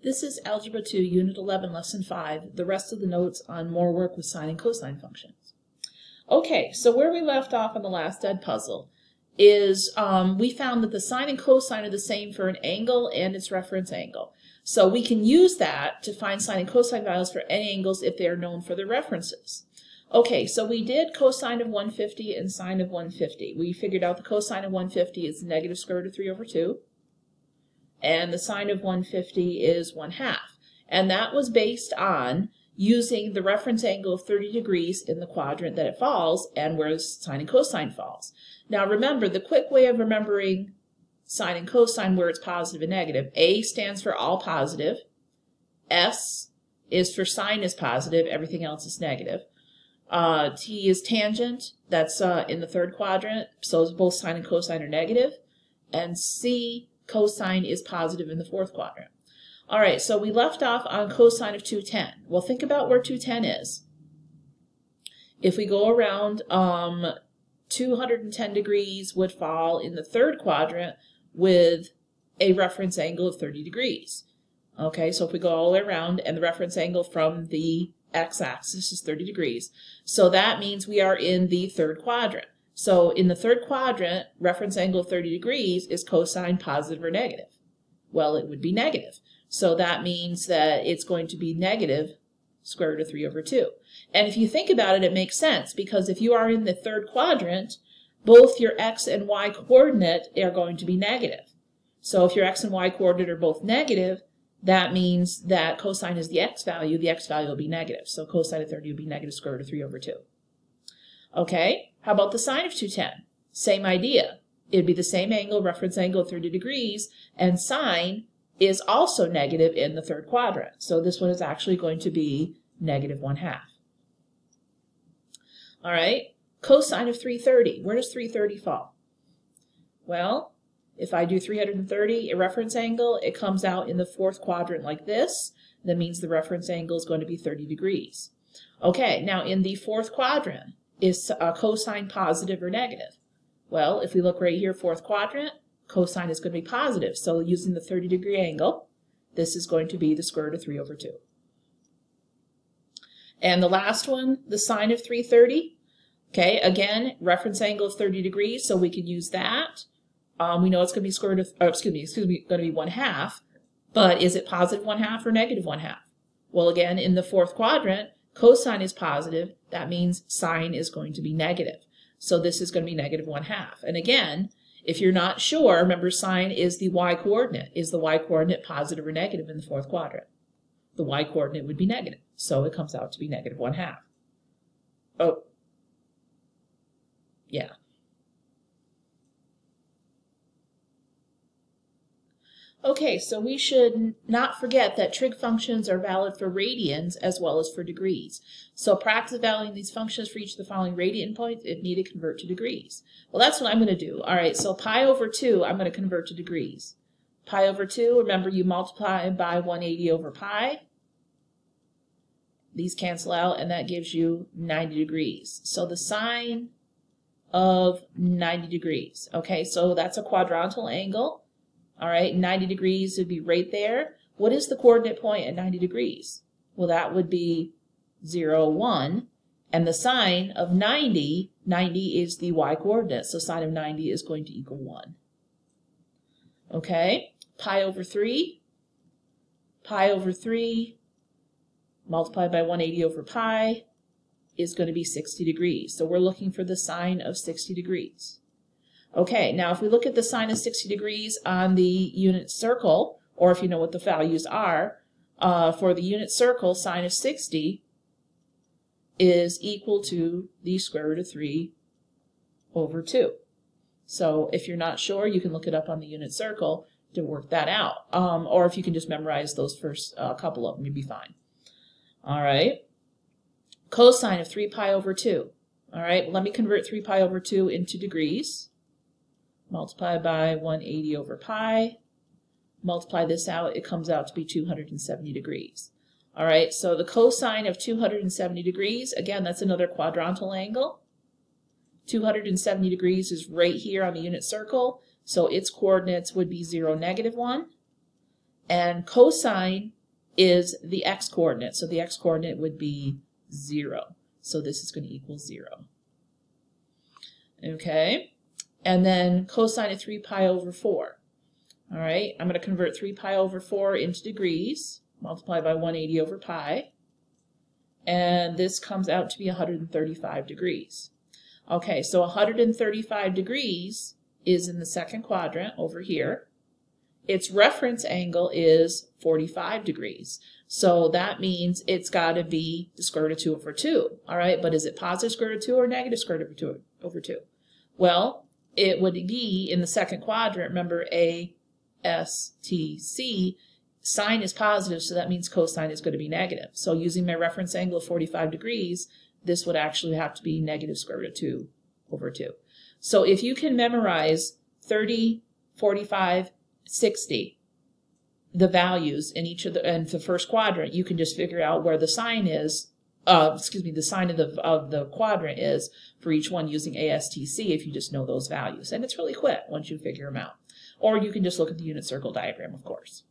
This is Algebra 2, Unit 11, Lesson 5. The rest of the notes on more work with sine and cosine functions. Okay, so where we left off on the last dead puzzle is um, we found that the sine and cosine are the same for an angle and its reference angle. So we can use that to find sine and cosine values for any angles if they are known for their references. Okay, so we did cosine of 150 and sine of 150. We figured out the cosine of 150 is negative square root of 3 over 2 and the sine of 150 is 1 half. And that was based on using the reference angle of 30 degrees in the quadrant that it falls and where sine and cosine falls. Now remember, the quick way of remembering sine and cosine where it's positive and negative, A stands for all positive, S is for sine is positive, everything else is negative. Uh, T is tangent, that's uh, in the third quadrant, so both sine and cosine are negative. And C cosine is positive in the fourth quadrant. All right, so we left off on cosine of 210. Well, think about where 210 is. If we go around, um, 210 degrees would fall in the third quadrant with a reference angle of 30 degrees. Okay, so if we go all the way around and the reference angle from the x-axis is 30 degrees, so that means we are in the third quadrant. So in the third quadrant, reference angle 30 degrees is cosine positive or negative. Well, it would be negative. So that means that it's going to be negative square root of 3 over 2. And if you think about it, it makes sense because if you are in the third quadrant, both your x and y coordinate are going to be negative. So if your x and y coordinate are both negative, that means that cosine is the x value, the x value will be negative. So cosine of 30 would be negative square root of 3 over 2. Okay, how about the sine of 210? Same idea. It'd be the same angle, reference angle 30 degrees, and sine is also negative in the third quadrant. So this one is actually going to be negative 1 half. All right, cosine of 330. Where does 330 fall? Well, if I do 330, a reference angle, it comes out in the fourth quadrant like this. That means the reference angle is going to be 30 degrees. Okay, now in the fourth quadrant, is a cosine positive or negative? Well, if we look right here, fourth quadrant, cosine is going to be positive. So using the 30 degree angle, this is going to be the square root of 3 over 2. And the last one, the sine of 330. Okay, again, reference angle of 30 degrees, so we can use that. Um, we know it's going to be square root of, oh, excuse me, excuse me, going to be 1 half. But is it positive 1 half or negative 1 half? Well, again, in the fourth quadrant, Cosine is positive, that means sine is going to be negative. So this is going to be negative 1 half. And again, if you're not sure, remember sine is the y coordinate. Is the y coordinate positive or negative in the fourth quadrant? The y coordinate would be negative. So it comes out to be negative 1 half. Oh, yeah. Okay, so we should not forget that trig functions are valid for radians as well as for degrees. So practice valuing these functions for each of the following radian points if needed convert to degrees. Well, that's what I'm going to do. All right, so pi over 2, I'm going to convert to degrees. Pi over 2, remember you multiply by 180 over pi. These cancel out, and that gives you 90 degrees. So the sine of 90 degrees. Okay, so that's a quadrantal angle. All right, 90 degrees would be right there. What is the coordinate point at 90 degrees? Well, that would be 0, 1. And the sine of 90, 90 is the y coordinate, so sine of 90 is going to equal 1. Okay, pi over 3, pi over 3 multiplied by 180 over pi is going to be 60 degrees. So we're looking for the sine of 60 degrees. Okay, now if we look at the sine of 60 degrees on the unit circle, or if you know what the values are, uh, for the unit circle, sine of 60 is equal to the square root of 3 over 2. So if you're not sure, you can look it up on the unit circle to work that out. Um, or if you can just memorize those first uh, couple of them, you'd be fine. All right. Cosine of 3 pi over 2. All right, let me convert 3 pi over 2 into degrees multiply by 180 over pi. Multiply this out, it comes out to be 270 degrees. All right, so the cosine of 270 degrees, again, that's another quadrantal angle. 270 degrees is right here on the unit circle, so its coordinates would be 0, negative 1. And cosine is the x-coordinate. So the x-coordinate would be 0. So this is going to equal 0. Okay? And then cosine of 3 pi over 4. All right, I'm going to convert 3 pi over 4 into degrees, multiply by 180 over pi, and this comes out to be 135 degrees. Okay, so 135 degrees is in the second quadrant over here. Its reference angle is 45 degrees. So that means it's got to be the square root of 2 over 2. All right, but is it positive square root of 2 or negative square root of 2 over 2? Well, it would be in the second quadrant, remember A, S, T, C, sine is positive, so that means cosine is going to be negative. So using my reference angle of 45 degrees, this would actually have to be negative square root of 2 over 2. So if you can memorize 30, 45, 60, the values in each of the, in the first quadrant, you can just figure out where the sine is, uh, excuse me, the sign of the, of the quadrant is for each one using ASTC if you just know those values. And it's really quick once you figure them out. Or you can just look at the unit circle diagram, of course.